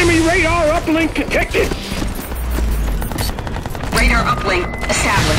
Enemy radar uplink detected! Radar uplink established.